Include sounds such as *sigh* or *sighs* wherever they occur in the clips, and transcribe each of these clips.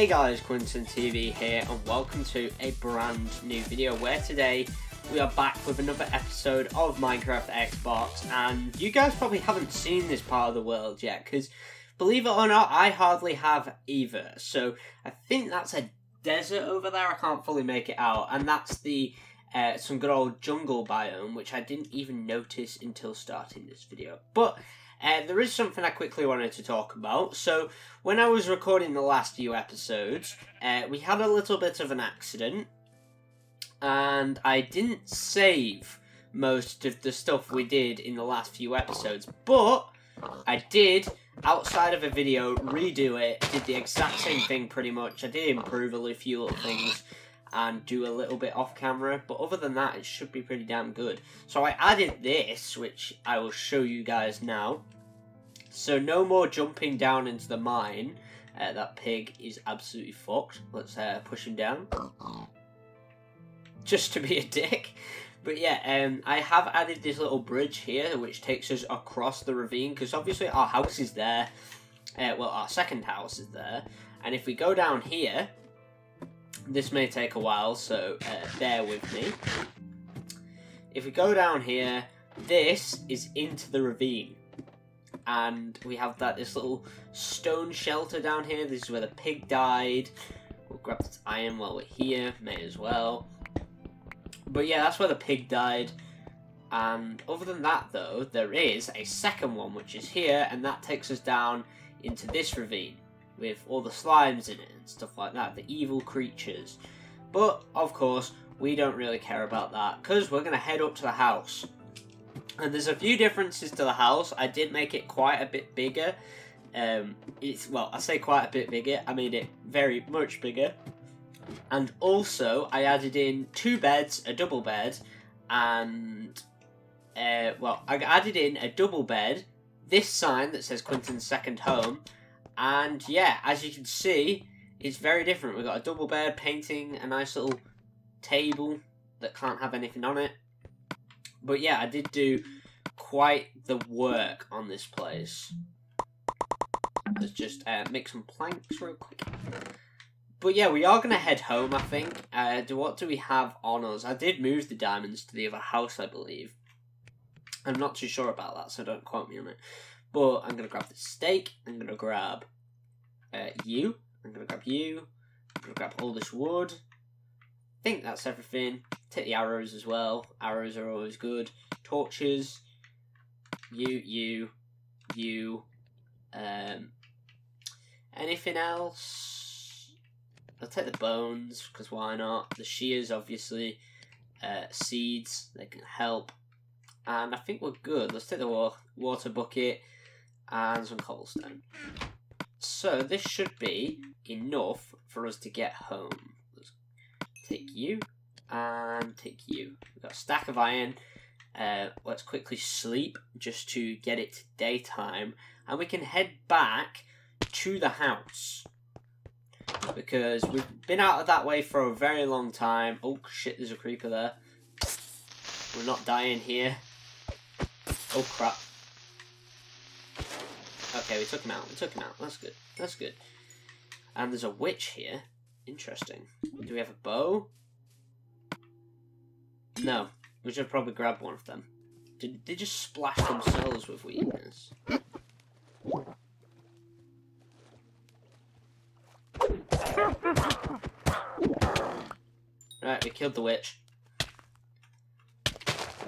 Hey guys, Quinnton TV here and welcome to a brand new video where today we are back with another episode of Minecraft Xbox and you guys probably haven't seen this part of the world yet because believe it or not I hardly have either. So I think that's a desert over there I can't fully make it out and that's the uh, some good old jungle biome which I didn't even notice until starting this video. But uh, there is something I quickly wanted to talk about. So, when I was recording the last few episodes, uh, we had a little bit of an accident, and I didn't save most of the stuff we did in the last few episodes, but I did, outside of a video, redo it, did the exact same thing pretty much. I did improve a few little things and do a little bit off camera, but other than that, it should be pretty damn good. So I added this, which I will show you guys now. So no more jumping down into the mine. Uh, that pig is absolutely fucked. Let's uh, push him down. Just to be a dick. But yeah, um, I have added this little bridge here, which takes us across the ravine, because obviously our house is there. Uh, well, our second house is there. And if we go down here, this may take a while, so uh, bear with me. If we go down here, this is into the ravine. And we have that this little stone shelter down here. This is where the pig died. We'll grab this iron while we're here, may as well. But yeah, that's where the pig died. And other than that, though, there is a second one, which is here, and that takes us down into this ravine with all the slimes in it and stuff like that, the evil creatures. But, of course, we don't really care about that, because we're going to head up to the house. And there's a few differences to the house. I did make it quite a bit bigger. Um, it's Well, I say quite a bit bigger. I made it very much bigger. And also, I added in two beds, a double bed, and... Uh, well, I added in a double bed, this sign that says Quinton's second home, and yeah, as you can see, it's very different. We've got a double bed painting, a nice little table that can't have anything on it. But yeah, I did do quite the work on this place. Let's just uh, make some planks real quick. But yeah, we are going to head home, I think. Uh, do, what do we have on us? I did move the diamonds to the other house, I believe. I'm not too sure about that, so don't quote me on it. But I'm going to grab the steak. I'm going to grab uh, you. I'm to grab you. I'm to grab all this wood. I think that's everything. Take the arrows as well. Arrows are always good. Torches. You, you, you. Um, anything else? I'll take the bones, because why not? The shears, obviously. Uh, seeds, they can help. And I think we're good. Let's take the wa water bucket and some cobblestone. So this should be enough for us to get home. Let's take you and take you. We've got a stack of iron. Uh, let's quickly sleep just to get it to daytime. And we can head back to the house. Because we've been out of that way for a very long time. Oh shit, there's a creeper there. We're not dying here. Oh crap. Okay, we took him out. We took him out. That's good. That's good. And there's a witch here. Interesting. Do we have a bow? No. We should probably grab one of them. Did they just splash themselves with weakness? Right, we killed the witch.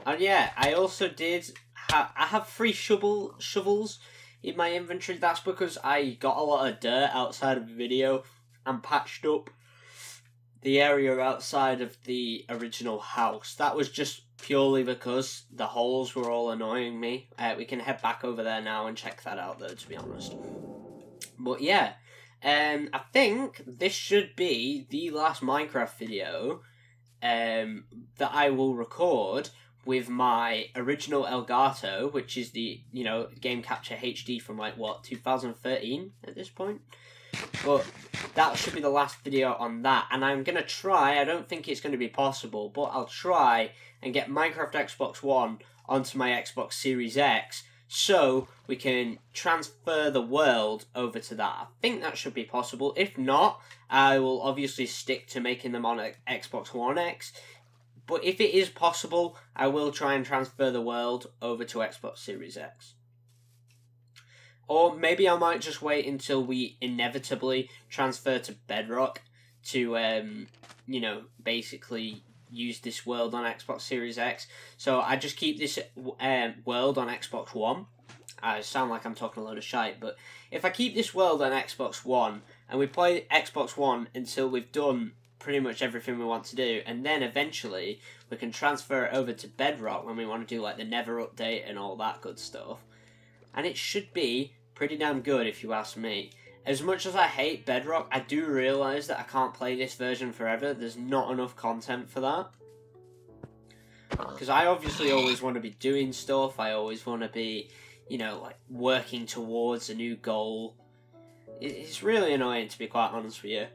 And yeah, I also did. Ha I have three shovel shovels in my inventory. That's because I got a lot of dirt outside of the video and patched up the area outside of the original house. That was just purely because the holes were all annoying me. Uh, we can head back over there now and check that out, though, to be honest. But yeah, um, I think this should be the last Minecraft video um, that I will record with my original Elgato, which is the you know game capture HD from like what 2013 at this point. But that should be the last video on that, and I'm gonna try. I don't think it's gonna be possible, but I'll try and get Minecraft Xbox One onto my Xbox Series X so we can transfer the world over to that. I think that should be possible. If not, I will obviously stick to making them on Xbox One X. But if it is possible, I will try and transfer the world over to Xbox Series X. Or maybe I might just wait until we inevitably transfer to Bedrock to, um, you know, basically use this world on Xbox Series X. So I just keep this um, world on Xbox One. I sound like I'm talking a load of shite, but if I keep this world on Xbox One and we play Xbox One until we've done pretty much everything we want to do, and then eventually we can transfer it over to Bedrock when we want to do like the Nether update and all that good stuff. And it should be pretty damn good if you ask me. As much as I hate Bedrock, I do realise that I can't play this version forever. There's not enough content for that. Because I obviously always want to be doing stuff. I always want to be, you know, like working towards a new goal. It's really annoying to be quite honest with you.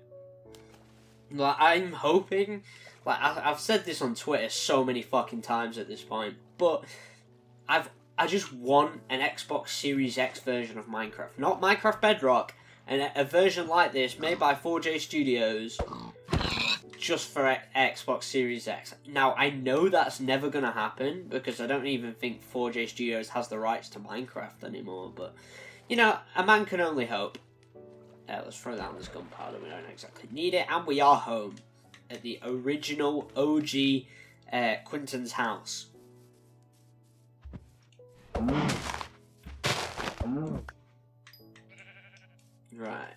Like I'm hoping, like I've said this on Twitter so many fucking times at this point, but I've I just want an Xbox Series X version of Minecraft, not Minecraft Bedrock and a version like this made by 4J Studios just for Xbox Series X. Now, I know that's never going to happen because I don't even think 4J Studios has the rights to Minecraft anymore, but you know, a man can only hope. Uh, let's throw that down this gunpowder, we don't exactly need it, and we are home at the original OG uh, Quinton's house. Right.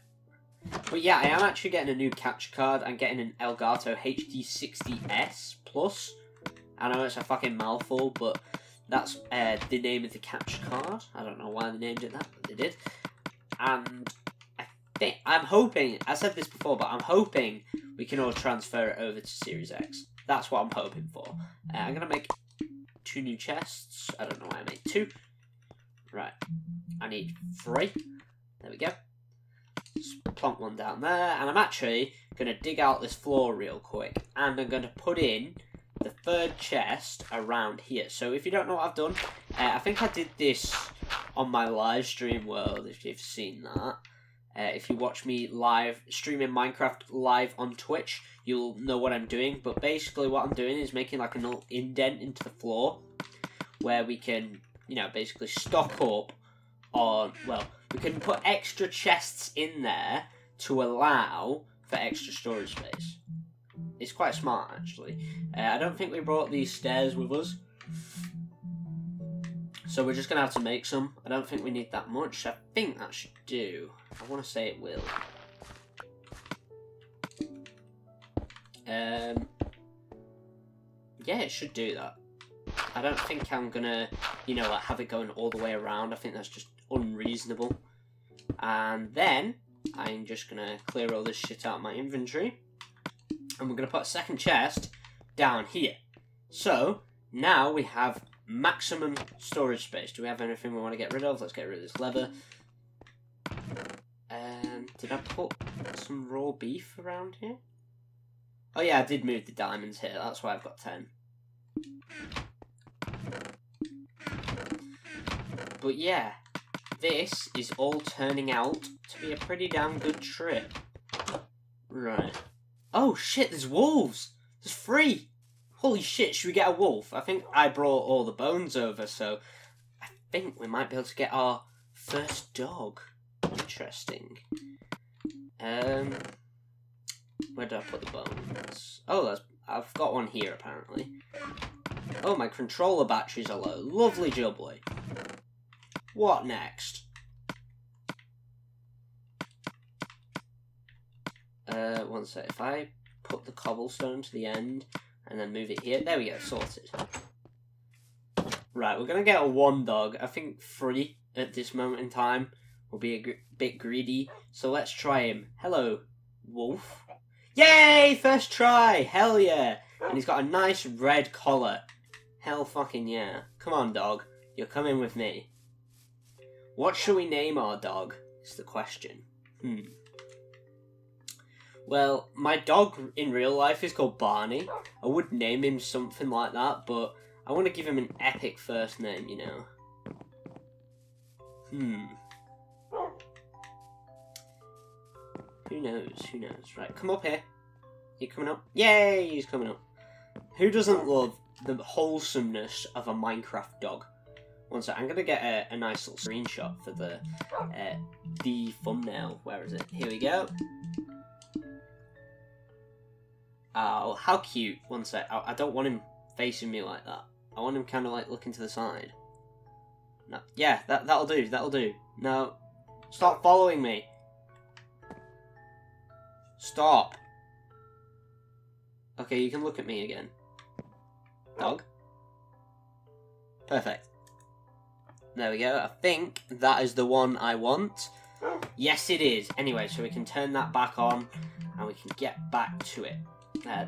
But yeah, I am actually getting a new capture card. I'm getting an Elgato HD60S Plus. I know it's a fucking mouthful, but that's uh, the name of the capture card. I don't know why they named it that, but they did. And think I'm hoping. I said this before, but I'm hoping we can all transfer it over to Series X. That's what I'm hoping for. Uh, I'm gonna make two new chests. I don't know why I made two. Right. I need three. There we go. Just plonk one down there. And I'm actually to dig out this floor real quick. And I'm to put in the third chest around here. So if you don't know what I've done, uh, I think I did this on my live stream world, if you've seen that. Uh, if you watch me live streaming Minecraft live on Twitch, you'll know what I'm doing. But basically, what I'm doing is making like a little indent into the floor where we can, you know, basically stock up on well, we can put extra chests in there to allow for extra storage space. It's quite smart, actually. Uh, I don't think we brought these stairs with us. So we're just going to have to make some. I don't think we need that much. I think that should do. I want to say it will. Um, yeah, it should do that. I don't think I'm going to, you know, like have it going all the way around. I think that's just unreasonable. And then I'm just going to clear all this shit out of my inventory. And we're going to put a second chest down here. So, now we have maximum storage space. Do we have anything we want to get rid of? Let's get rid of this leather. Um, did I put some raw beef around here? Oh yeah, I did move the diamonds here. That's why I've got 10. But yeah, this is all turning out to be a pretty damn good trip. Right. Oh shit, there's wolves! There's three! Holy shit, should we get a wolf? I think I brought all the bones over, so I think we might be able to get our first dog. Interesting. Um, where did I put the bones? Oh, that's, I've got one here apparently. Oh, my controller batteries are low. Lovely jubbly. What next? Uh, one sec. If I put the cobblestone to the end and then move it here, there we go, sorted. Right, we're gonna get a one dog. I think three at this moment in time will be a bit greedy. So let's try him. Hello, wolf. Yay! First try! Hell yeah! And he's got a nice red collar. Hell fucking yeah. Come on, dog. You're coming with me. What shall we name our dog? Is the question. Hmm. Well, my dog in real life is called Barney. I would name him something like that, but I want to give him an epic first name, you know. Hmm. Who knows? Who knows? Right, come up here. You coming up? Yay, he's coming up. Who doesn't love the wholesomeness of a Minecraft dog? One sec, I'm gonna get a, a nice little screenshot for the uh, the thumbnail. Where is it? Here we go. Oh, how cute. One sec, I, I don't want him facing me like that. I want him kind of like looking to the side. No, yeah, that that'll do. That'll do. No, stop following me. Stop. Okay, you can look at me again. Dog. Perfect. There we go. I think that is the one I want. Oh. Yes, it is. Anyway, so we can turn that back on and we can get back to it. Uh,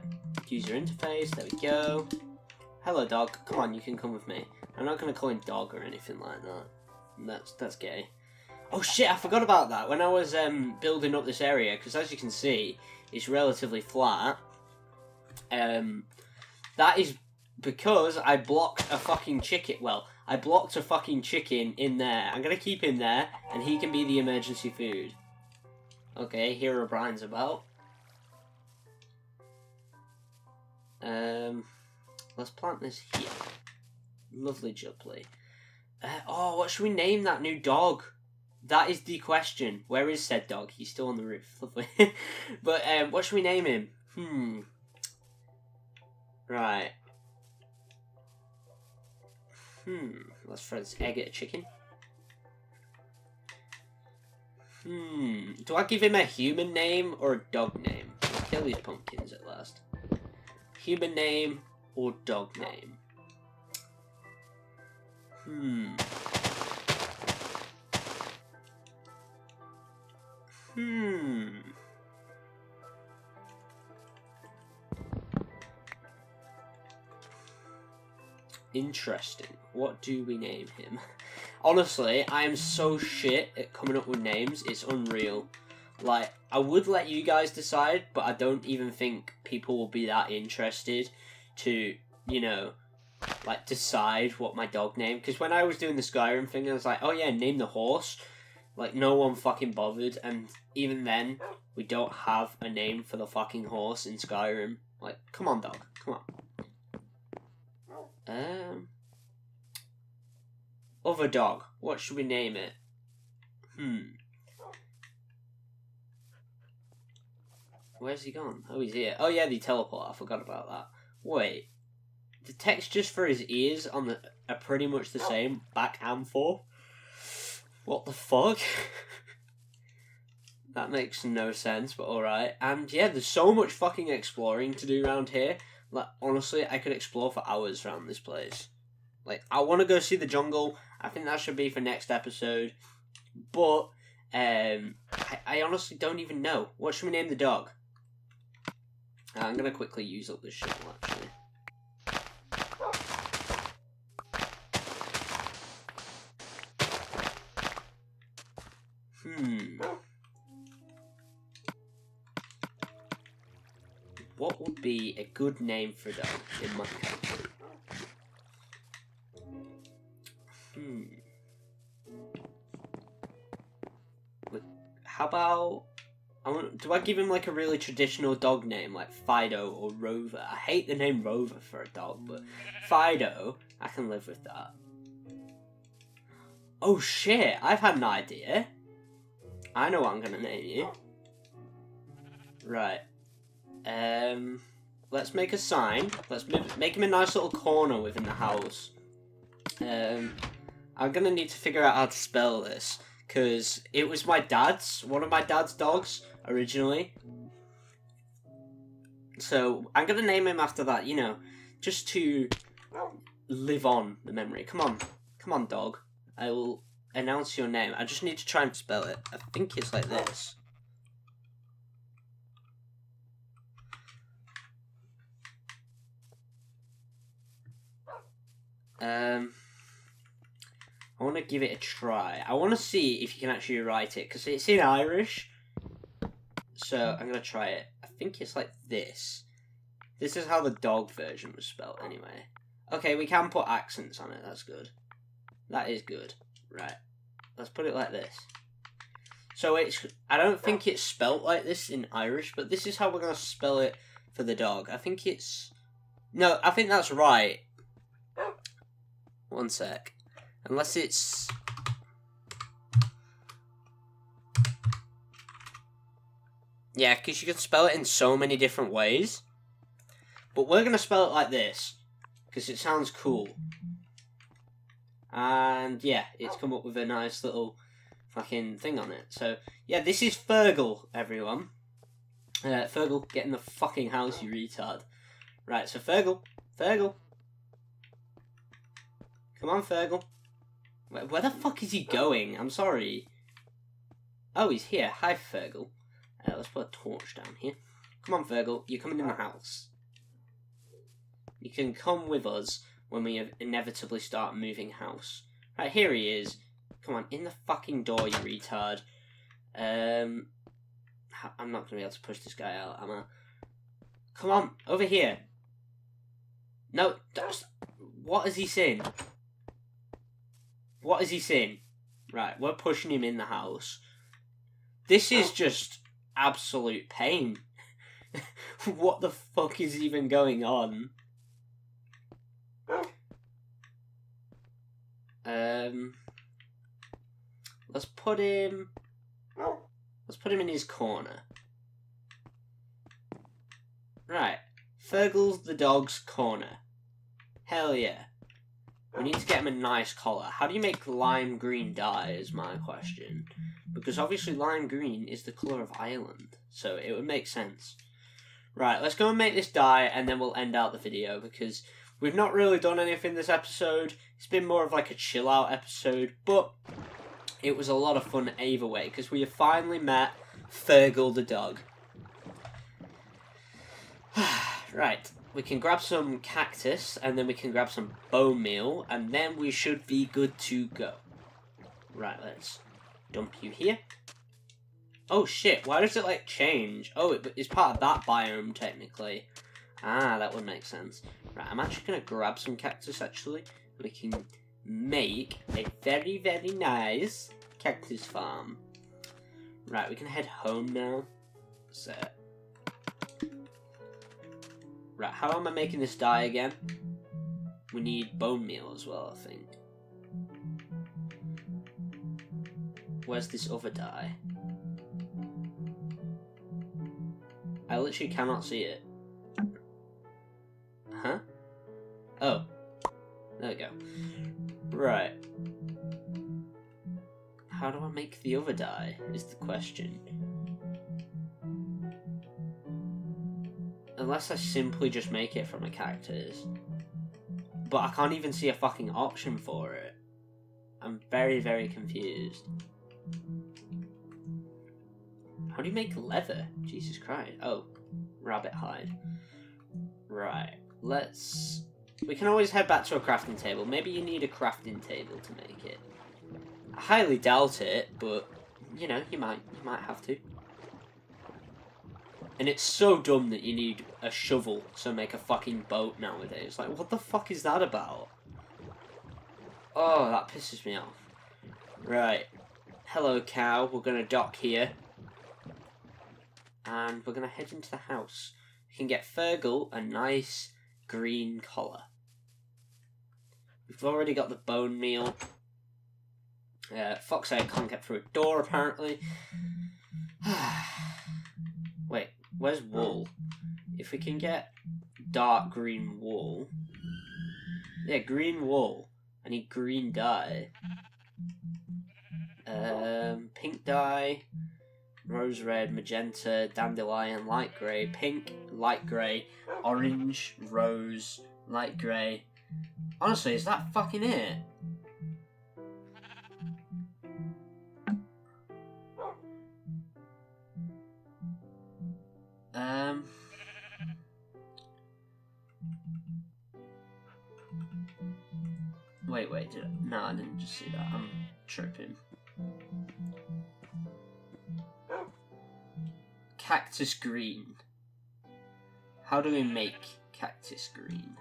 user interface. There we go. Hello, dog. Come on, you can come with me. I'm not going to call him dog or anything like that. That's that's gay. Oh shit! I forgot about that when I was um, building up this area because, as you can see, it's relatively flat. Um, that is because I blocked a fucking chicken. Well, I blocked a fucking chicken in there. I'm gonna keep him there, and he can be the emergency food. Okay, here are Brian's about. Um, let's plant this here. Lovely jubbly. Uh, oh, what should we name that new dog? That is the question. Where is said dog? He's still on the roof. *laughs* Lovely. but um, what should we name him? Hmm. Right. Hmm. Let's throw this egg at a chicken. Hmm. Do I give him a human name or a dog name? Kill these pumpkins at last. Human name or dog name? Hmm. Hmm. Interesting. What do we name him? *laughs* Honestly, I am so shit at coming up with names, it's unreal. Like, I would let you guys decide, but I don't even think people will be that interested to, you know, like decide what my dog name. Because when I was doing the Skyrim thing, I was like, oh yeah, name the horse. Like, no one fucking bothered, and even then, we don't have a name for the fucking horse in Skyrim. Like, come on, dog, come on. Um, other dog. What should we name it? Hmm. Where's he gone? Oh, he's here. Oh yeah, the teleport. I forgot about that. Wait, the textures for his ears on the are pretty much the same back and forth. What the fuck? *laughs* that makes no sense, but alright. And yeah, there's so much fucking exploring to do around here. Like, honestly, I could explore for hours around this place. Like, I want to go see the jungle. I think that should be for next episode. But, um, I, I honestly don't even know. What should we name the dog? I'm to quickly use up this shovel, actually. Hmm. What would be a good name for them in my country? I give him like a really traditional dog name like Fido or Rover? I hate the name Rover for a dog, but Fido, I can live with that. Oh shit, I've had an idea. I know what I'm gonna name you. Right. Um, let's make a sign. Let's make him a nice little corner within the house. Um, I'm gonna need to figure out how to spell this because it was my dad's, one of my dad's dogs originally. So I'm gonna name him after that. You know, just to live on the memory. Come on, come on, dog. I will announce your name. I just need to try and spell it. I think it's like this. Um, I want to give it a try. I want to see if you can actually write it because it's in Irish. So I'm gonna try it. I think it's like this. This is how the dog version was spelled, anyway. Okay, we can put accents on it. That's good. That is good. Right. let's put it like this. So it's I don't think it's spelt like this in Irish, but this is how we're gonna spell it for the dog. I think it's no, I think that's right. One sec. Unless it's Yeah, because you can spell it in so many different ways. But we're going to spell it like this. Because it sounds cool. And yeah, it's come up with a nice little fucking thing on it. So yeah, this is Fergal, everyone. Uh, Fergal, get in the fucking house, you retard. Right, so Fergal, Fergal. Come on, Fergal. Where, where the fuck is he going? I'm sorry. Oh, he's here. Hi, Fergal. Uh, let's put a torch down here. Come on, Fergal, You're coming in the house. You can come with us when we inevitably start moving house. Right, here he is. Come on, in the fucking door, you retard. Um, I'm not gonna be able to push this guy out, am I? Come on, over here. No, that's... What is he saying? What is he saying? Right, we're pushing him in the house. This is just absolute pain. *laughs* what the fuck is even going on? Um, let's put him. Let's put him in his corner. Right, Fergal's the dog's corner. Hell yeah. We need to get him a nice color. How do you make lime green dye is my question. Because obviously lime green is the colour of Ireland. So it would make sense. Right, let's go and make this dye and then we'll end out the video because we've not really done anything this episode. It's been more of like a chill out episode, but it was a lot of fun either way because we have finally met Fergal the dog. *sighs* right, we can grab some cactus and then we can grab some bone meal and then we should be good to go. Right, let's dump you here. Oh shit, why does it like change? Oh, it, it's part of that biome technically. Ah, that would make sense. Right, I'm actually going to grab some cactus actually. We can make a very, very nice cactus farm. Right, we can head home now. Set. Right, how am I making this die again? We need bone meal as well, I think. Where's this other die? I literally cannot see it. Huh? Oh. There we go. Right. How do I make the other die, is the question. Unless I simply just make it from a characters. But I can't even see a fucking option for it. I'm very, very confused. How do you make leather? Jesus Christ. Oh, rabbit hide. Right. Let's... We can always head back to a crafting table. Maybe you need a crafting table to make it. I highly doubt it, but, you know, you might, you might have to. And it's so dumb that you need a shovel to make a fucking boat nowadays. Like, what the fuck is that about? Oh, that pisses me off. Right. Hello, cow. We're going to dock here. And we're going to head into the house. We can get Fergal a nice green collar. We've already got the bone meal. Uh, Foxeye can't get through a door, apparently. *sighs* Wait, where's wool? If we can get dark green wool... Yeah, green wool. I need green dye. Um, pink dye, rose red, magenta, dandelion, light grey, pink, light grey, orange, rose, light grey. Honestly, is that fucking it? Um. Wait, wait, did I? No, I didn't just see that. I'm tripping. Cactus green. How do we make cactus green?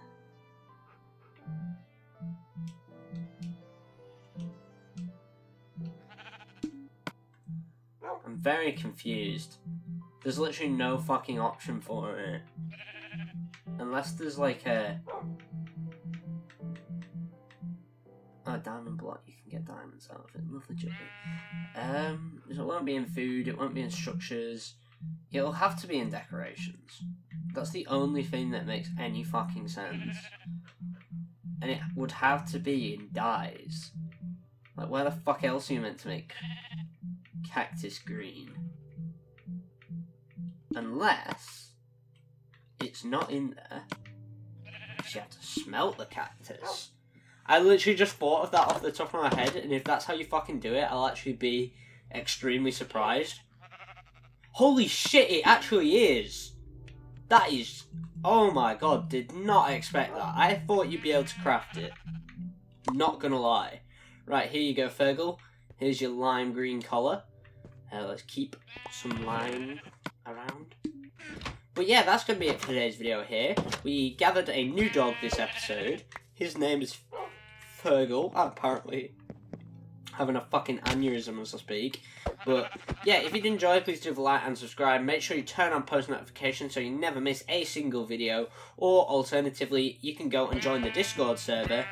I'm very confused. There's literally no fucking option for it. Unless there's like a... A diamond block, you can get diamonds out of it. Lovely chicken. Um, it won't be in food, it won't be in structures. It'll have to be in decorations. That's the only thing that makes any fucking sense. And it would have to be in dyes. Like, where the fuck else are you meant to make cactus green? Unless it's not in there. You have to smelt the cactus. I literally just thought of that off the top of my head, and if that's how you fucking do it, I'll actually be extremely surprised. Holy shit, it actually is! That is... Oh my god, did not expect that. I thought you'd be able to craft it. Not gonna lie. Right, here you go, Fergal. Here's your lime green collar. Uh, let's keep some lime around. But yeah, that's going to be it for today's video here. We gathered a new dog this episode. His name is Fergal, apparently having a fucking aneurysm as I speak. But yeah, if you did enjoy, please do like and subscribe. Make sure you turn on post notifications so you never miss a single video. Or alternatively, you can go and join the Discord server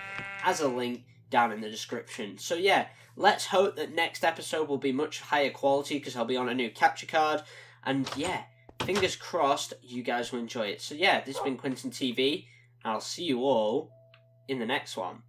as a link down in the description. So yeah, let's hope that next episode will be much higher quality because I'll be on a new capture card. And yeah, fingers crossed you guys will enjoy it. So yeah, this has been Quinnton TV. I'll see you all in the next one.